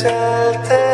चलते